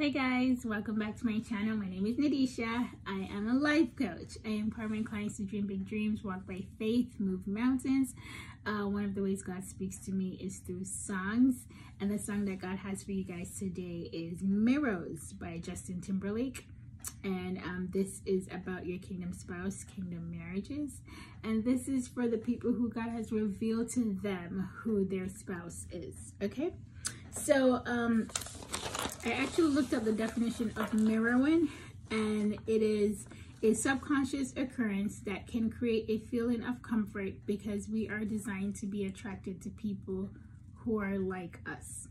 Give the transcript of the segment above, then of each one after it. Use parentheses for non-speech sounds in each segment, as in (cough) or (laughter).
Hi guys, welcome back to my channel. My name is Nadisha. I am a life coach. I empower my clients to dream big dreams, walk by faith, move mountains. Uh, one of the ways God speaks to me is through songs. And the song that God has for you guys today is Mirrors by Justin Timberlake. And um, this is about your kingdom spouse, kingdom marriages. And this is for the people who God has revealed to them who their spouse is. Okay? So, um, I actually looked up the definition of mirroring, and it is a subconscious occurrence that can create a feeling of comfort because we are designed to be attracted to people who are like us.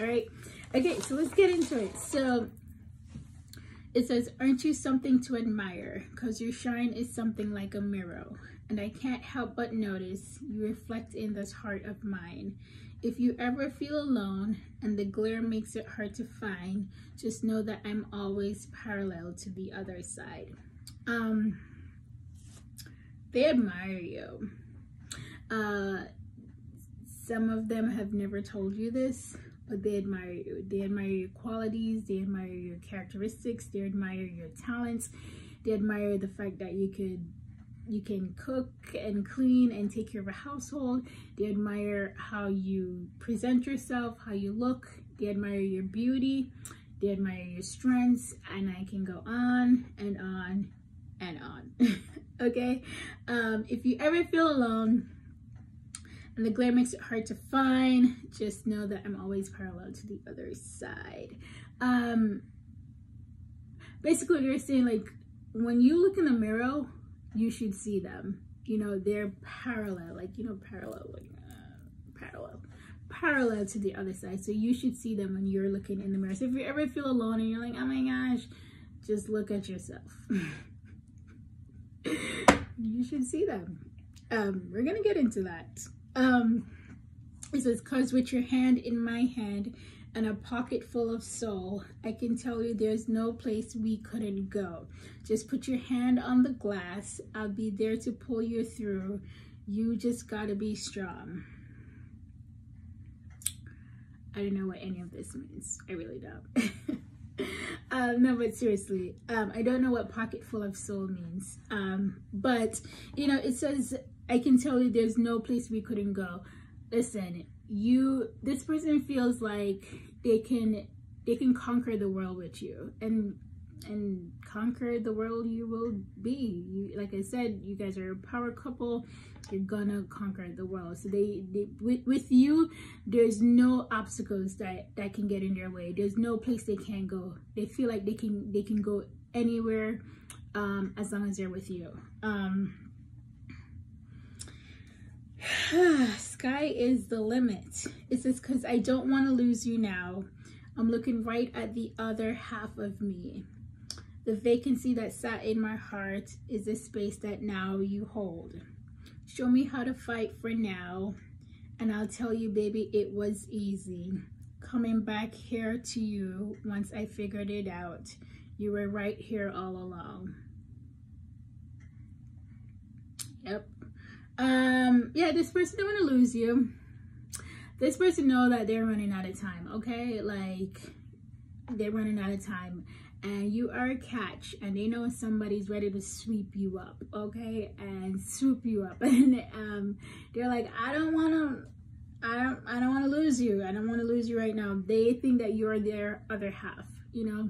All right. Okay, so let's get into it. So it says, Aren't you something to admire? Because your shine is something like a mirror. And I can't help but notice you reflect in this heart of mine. If you ever feel alone and the glare makes it hard to find, just know that I'm always parallel to the other side. Um, they admire you. Uh, some of them have never told you this, but they admire you. They admire your qualities, they admire your characteristics, they admire your talents, they admire the fact that you could you can cook and clean and take care of a household. They admire how you present yourself, how you look. They admire your beauty. They admire your strengths. And I can go on and on and on. (laughs) okay? Um, if you ever feel alone and the glare makes it hard to find, just know that I'm always parallel to the other side. Um, basically, what you're saying like, when you look in the mirror, you should see them. You know, they're parallel, like, you know, parallel, like, uh, parallel, parallel to the other side. So you should see them when you're looking in the mirror. So if you ever feel alone and you're like, oh my gosh, just look at yourself. (laughs) you should see them. Um, we're going to get into that. Um, it says, cause with your hand in my hand, and a pocket full of soul, I can tell you there's no place we couldn't go. Just put your hand on the glass. I'll be there to pull you through. You just gotta be strong. I don't know what any of this means. I really don't. (laughs) um, no, but seriously, um, I don't know what pocket full of soul means. Um, but, you know, it says, I can tell you there's no place we couldn't go. Listen, you this person feels like they can they can conquer the world with you. And and conquer the world you will be. You like i said you guys are a power couple. You're gonna conquer the world. So they, they with, with you there's no obstacles that that can get in their way. There's no place they can't go. They feel like they can they can go anywhere um as long as they're with you. Um (sighs) Sky is the limit. It says, because I don't want to lose you now. I'm looking right at the other half of me. The vacancy that sat in my heart is the space that now you hold. Show me how to fight for now. And I'll tell you, baby, it was easy. Coming back here to you once I figured it out. You were right here all along. Yep. Um, yeah, this person don't want to lose you. This person know that they're running out of time, okay? Like, they're running out of time. And you are a catch, and they know somebody's ready to sweep you up, okay? And swoop you up. (laughs) And um, they're like, I don't want to... I don't I don't want to lose you. I don't want to lose you right now. They think that you're their other half, you know.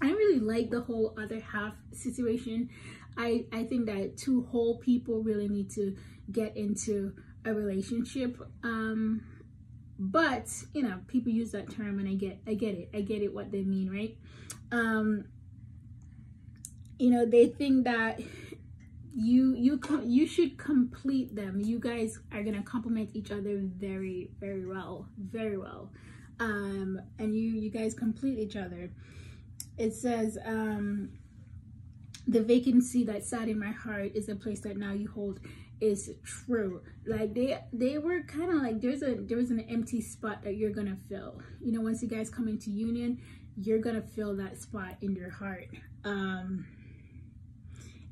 I really like the whole other half situation. I, I think that two whole people really need to get into a relationship. Um, but you know, people use that term and I get I get it. I get it what they mean, right? Um, you know, they think that you you you should complete them. You guys are gonna complement each other very very well, very well. Um, and you you guys complete each other. It says um the vacancy that sat in my heart is a place that now you hold is true. Like they they were kind of like there's a there's an empty spot that you're gonna fill. You know once you guys come into union you're gonna fill that spot in your heart. Um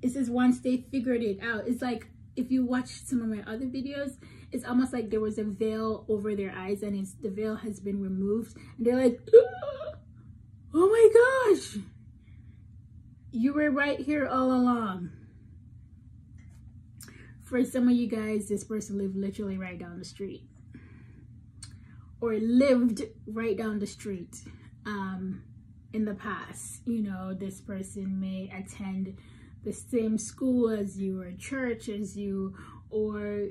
it says once they figured it out it's like if you watch some of my other videos it's almost like there was a veil over their eyes and it's the veil has been removed. And they're like (gasps) Oh my gosh, you were right here all along. For some of you guys, this person lived literally right down the street or lived right down the street um, in the past. You know, this person may attend the same school as you or church as you or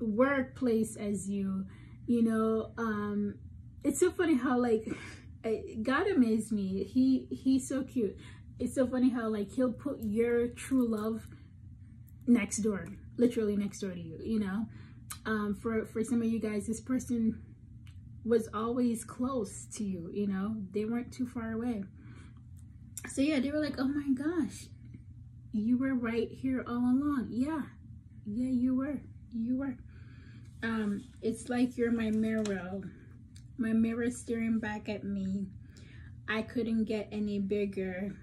workplace as you you know um it's so funny how like god amazed me he he's so cute it's so funny how like he'll put your true love next door literally next door to you you know? Um for for some of you guys this person was always close to you you know? They weren't too far away. So yeah they were like oh my gosh you were right here all along. Yeah. Yeah you were. You were. Um it's like you're my mirror. My mirror staring back at me. I couldn't get any bigger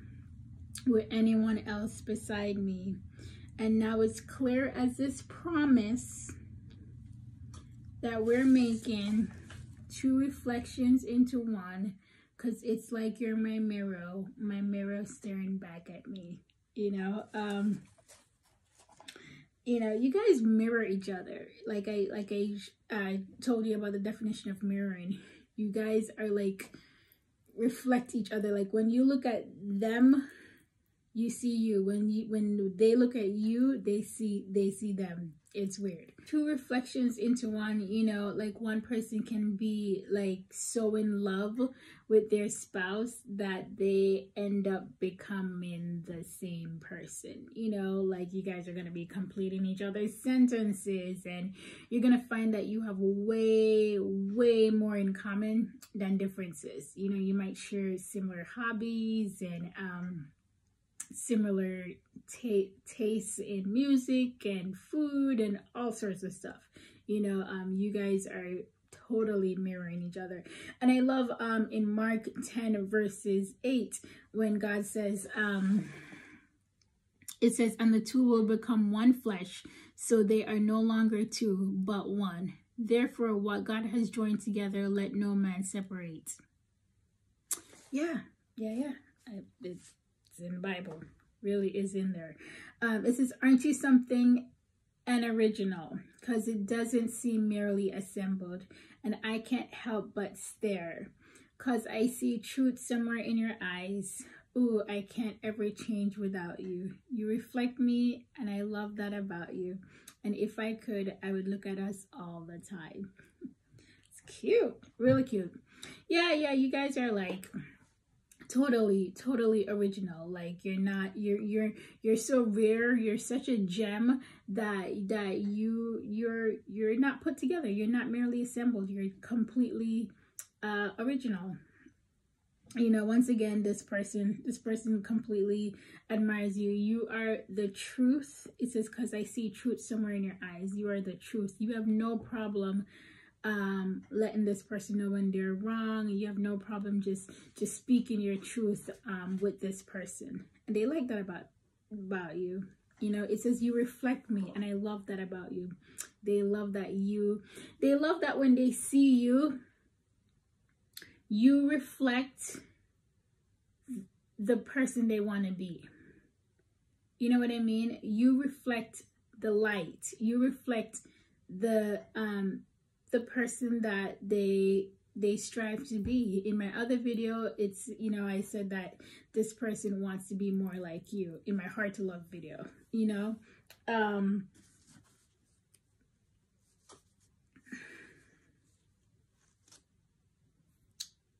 with anyone else beside me. And now it's clear as this promise that we're making two reflections into one because it's like you're my mirror my mirror staring back at me you know? Um you know you guys mirror each other. Like i like i i told you about the definition of mirroring. You guys are like reflect each other. Like when you look at them you see you. When you when they look at you they see they see them. It's weird. Two reflections into one you know like one person can be like so in love with their spouse that they end up becoming the same person. You know like you guys are going to be completing each other's sentences and you're going to find that you have way way more in common than differences. You know you might share similar hobbies and um similar tastes in music and food and all sorts of stuff. You know, um, you guys are totally mirroring each other. And I love um in Mark 10 verses 8 when God says um it says and the two will become one flesh so they are no longer two but one. Therefore what God has joined together let no man separate. Yeah. Yeah, yeah. I, it's in the Bible. Really is in there. Um, it says, aren't you something an original? Because it doesn't seem merely assembled. And I can't help but stare. Because I see truth somewhere in your eyes. Ooh, I can't ever change without you. You reflect me and I love that about you. And if I could, I would look at us all the time. It's cute. Really cute. Yeah, yeah, you guys are like totally totally original. Like you're not you're you're you're so rare. You're such a gem that that you you're you're not put together. You're not merely assembled. You're completely uh original. You know once again this person this person completely admires you. You are the truth. It says because i see truth somewhere in your eyes. You are the truth. You have no problem um letting this person know when they're wrong you have no problem just just speaking your truth um with this person. And they like that about about you. You know it says you reflect me and i love that about you. They love that you they love that when they see you you reflect the person they want to be. You know what i mean? You reflect the light. You reflect the um the person that they they strive to be. In my other video it's you know i said that this person wants to be more like you. In my heart to love video you know? Um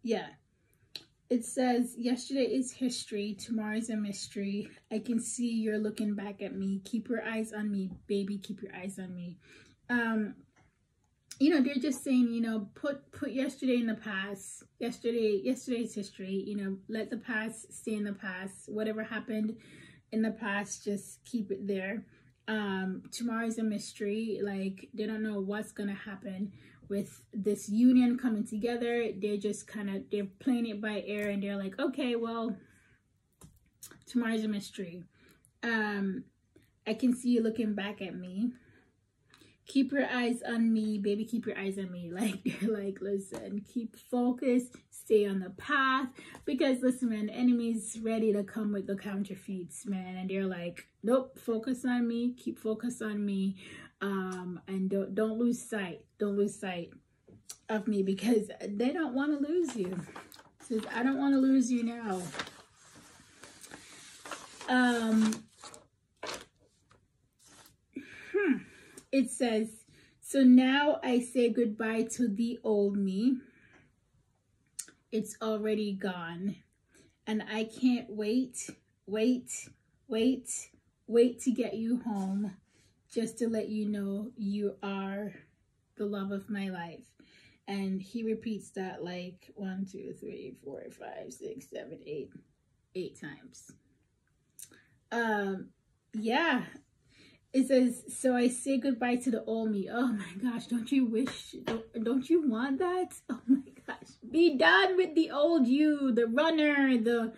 yeah. It says yesterday is history tomorrow is a mystery. I can see you're looking back at me. Keep your eyes on me baby keep your eyes on me. Um you know they're just saying you know put put yesterday in the past yesterday yesterday's history you know let the past stay in the past. Whatever happened in the past just keep it there. Um tomorrow's a mystery. Like they don't know what's gonna happen with this union coming together. They're just kind of they're playing it by ear and they're like okay well tomorrow's a mystery. Um i can see you looking back at me keep your eyes on me baby keep your eyes on me. (laughs) Like like listen keep focused stay on the path. Because listen man the enemy's ready to come with the counterfeits man. And they're like nope focus on me keep focus on me. Um and don't don't lose sight don't lose sight of me because they don't want to lose you. Says i don't want to lose you now. Um it says, So now I say goodbye to the old me. It's already gone. And I can't wait, wait, wait, wait to get you home just to let you know you are the love of my life. And he repeats that like one, two, three, four, five, six, seven, eight, eight times. Um, yeah, it says, so I say goodbye to the old me. Oh my gosh, don't you wish, don't, don't you want that? (laughs) Oh my gosh, be done with the old you, the runner, the,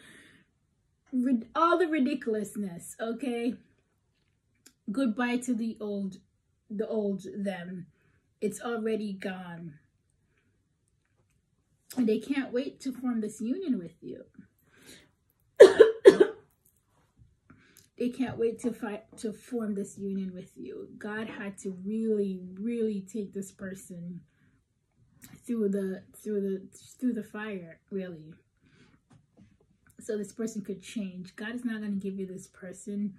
all the ridiculousness, okay? Goodbye to the old, the old them. It's already gone. And they can't wait to form this union with you. (coughs) they can't wait to fight to form this union with you. God had to really, really take this person through the through the through the fire, really. So this person could change. God is not going to give you this person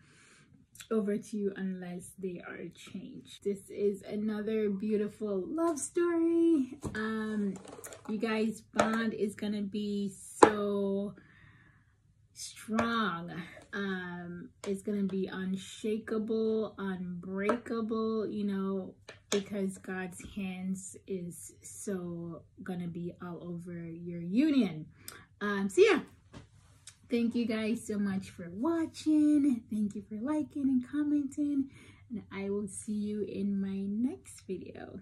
over to you unless they are changed. This is another beautiful love story. Um you guys bond is going to be so strong um it's gonna be unshakable unbreakable you know because god's hands is so gonna be all over your union. Um so yeah. Thank you guys so much for watching. Thank you for liking and commenting. And i will see you in my next video